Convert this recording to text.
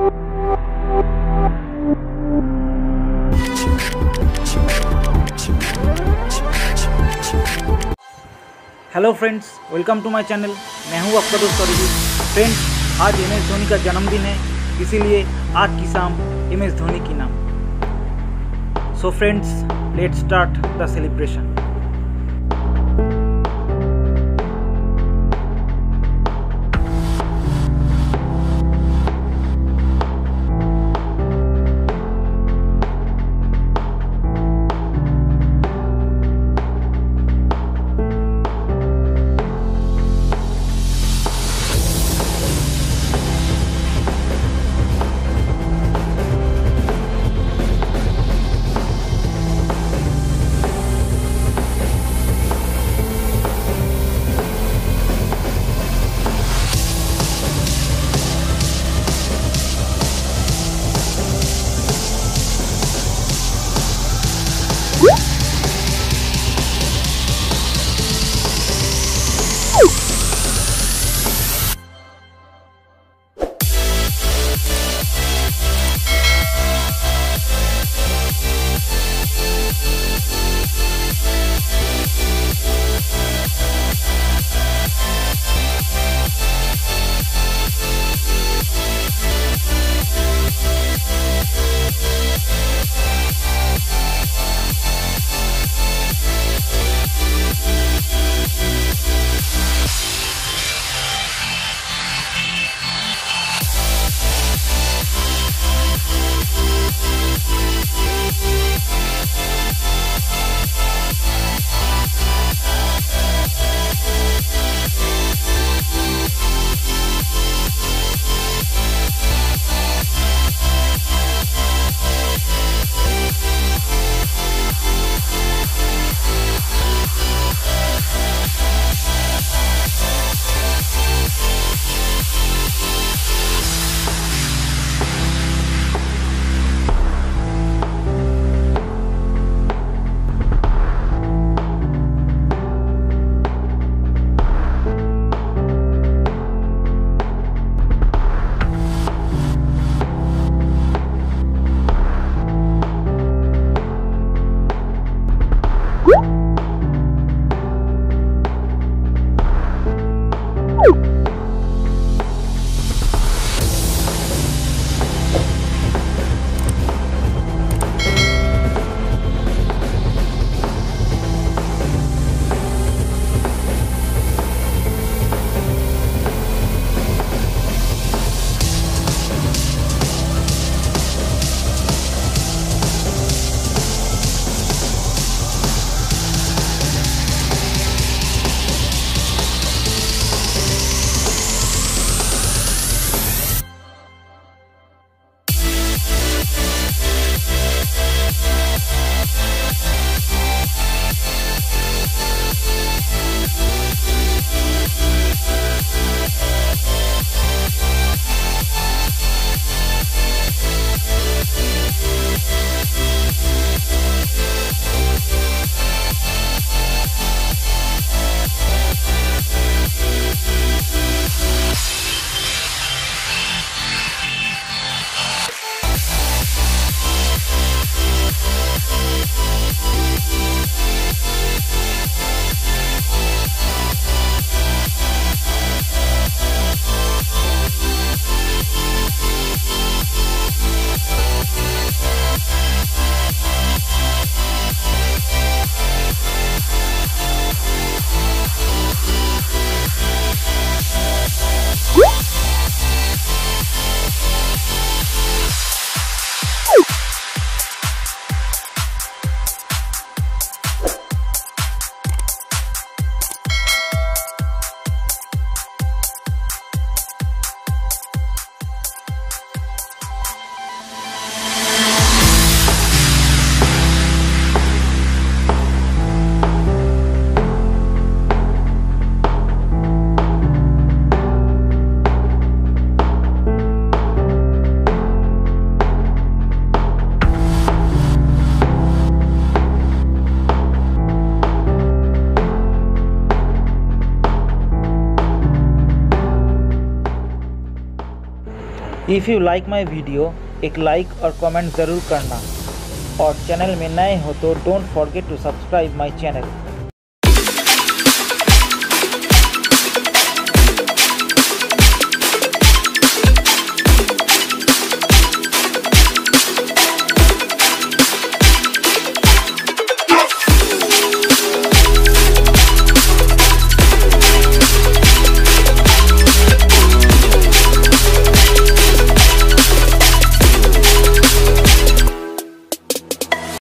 Hello friends welcome to my channel मैं हूँ आपका दोस्त फ्रेंड्स आज एम एस धोनी का जन्मदिन है, इसीलिए आज की शाम एम एस धोनी की नाम. So friends let start the celebration if you like my video एक लाइक और कमेंट ज़रूर करना। और चैनल में नए हो तो don't forget to subscribe my channel